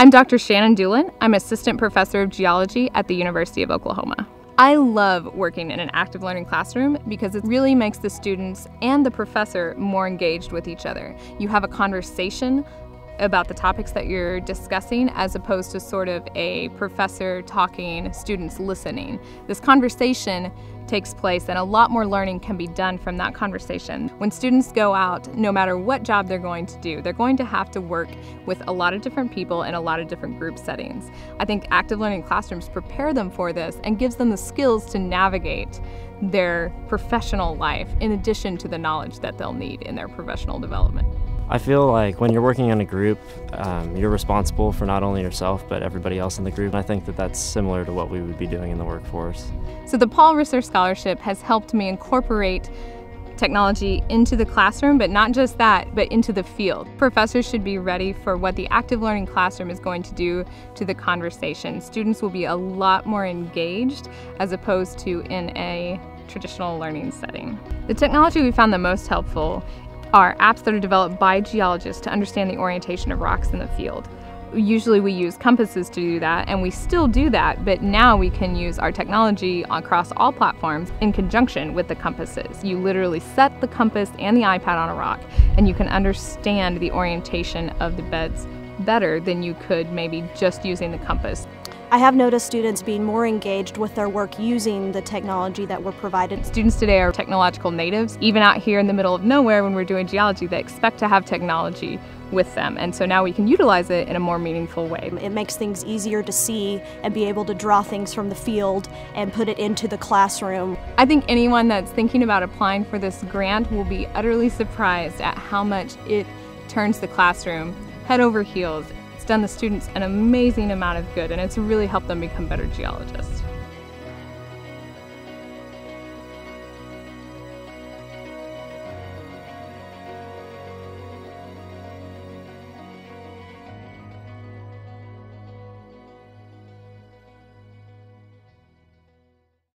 I'm Dr. Shannon Dulin. I'm Assistant Professor of Geology at the University of Oklahoma. I love working in an active learning classroom because it really makes the students and the professor more engaged with each other. You have a conversation about the topics that you're discussing as opposed to sort of a professor talking, students listening. This conversation takes place and a lot more learning can be done from that conversation. When students go out, no matter what job they're going to do, they're going to have to work with a lot of different people in a lot of different group settings. I think active learning classrooms prepare them for this and gives them the skills to navigate their professional life in addition to the knowledge that they'll need in their professional development. I feel like when you're working in a group, um, you're responsible for not only yourself but everybody else in the group. And I think that that's similar to what we would be doing in the workforce. So the Paul Risser Scholarship has helped me incorporate technology into the classroom, but not just that, but into the field. Professors should be ready for what the active learning classroom is going to do to the conversation. Students will be a lot more engaged as opposed to in a traditional learning setting. The technology we found the most helpful are apps that are developed by geologists to understand the orientation of rocks in the field. Usually we use compasses to do that, and we still do that, but now we can use our technology across all platforms in conjunction with the compasses. You literally set the compass and the iPad on a rock, and you can understand the orientation of the beds better than you could maybe just using the compass. I have noticed students being more engaged with their work using the technology that we're provided. Students today are technological natives. Even out here in the middle of nowhere when we're doing geology, they expect to have technology with them. And so now we can utilize it in a more meaningful way. It makes things easier to see and be able to draw things from the field and put it into the classroom. I think anyone that's thinking about applying for this grant will be utterly surprised at how much it turns the classroom head over heels done the students an amazing amount of good and it's really helped them become better geologists.